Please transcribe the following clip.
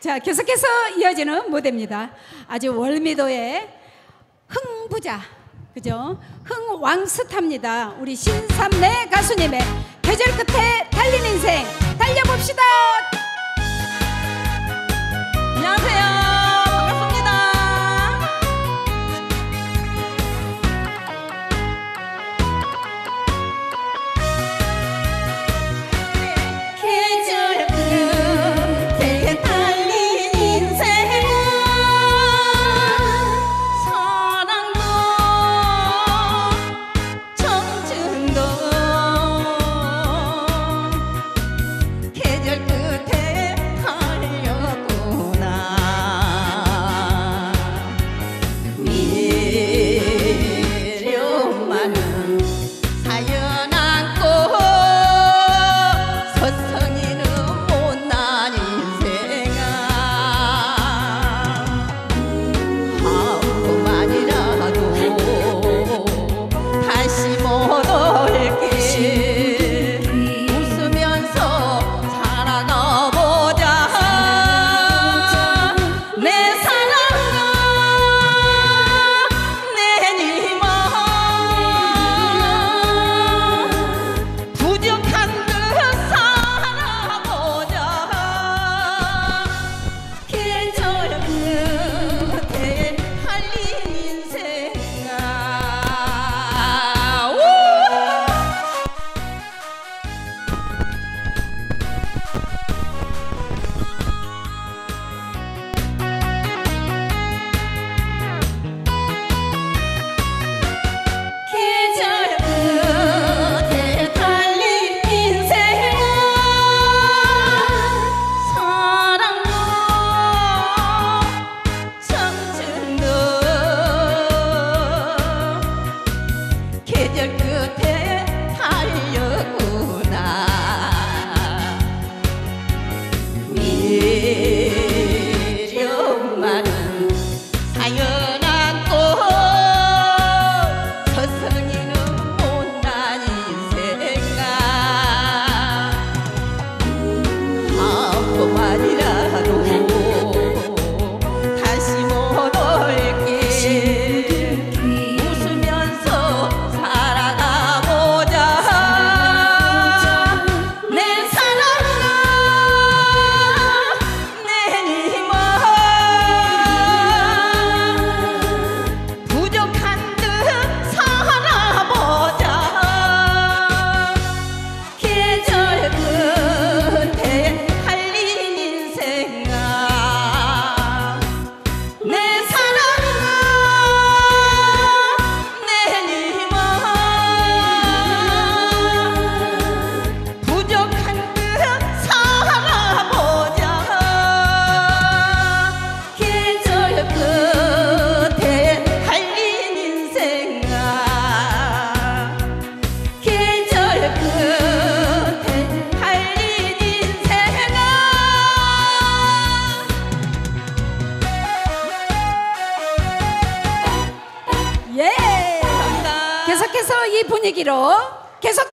자, 계속해서 이어지는 무대입니다. 아주 월미도의 흥부자, 그죠? 흥왕스타입니다. 우리 신삼내 가수님의 계절 끝에 달린 인생 달려봅시다. 예. 감사합니다. 계속해서 이 분위기로 계속.